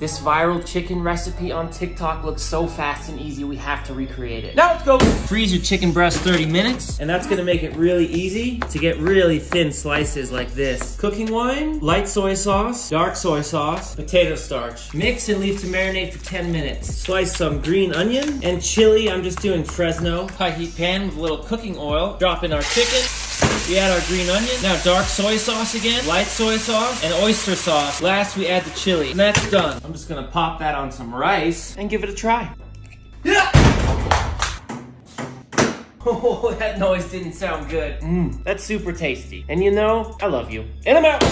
This viral chicken recipe on TikTok looks so fast and easy, we have to recreate it. Now let's go. Freeze your chicken breast 30 minutes, and that's gonna make it really easy to get really thin slices like this. Cooking wine, light soy sauce, dark soy sauce, potato starch. Mix and leave to marinate for 10 minutes. Slice some green onion and chili. I'm just doing Fresno. High heat pan with a little cooking oil. Drop in our chicken. We add our green onion. Now dark soy sauce again, light soy sauce, and oyster sauce. Last we add the chili, and that's done. I'm just gonna pop that on some rice and give it a try. Yeah! Oh, that noise didn't sound good. Mmm, that's super tasty. And you know, I love you. And I'm out!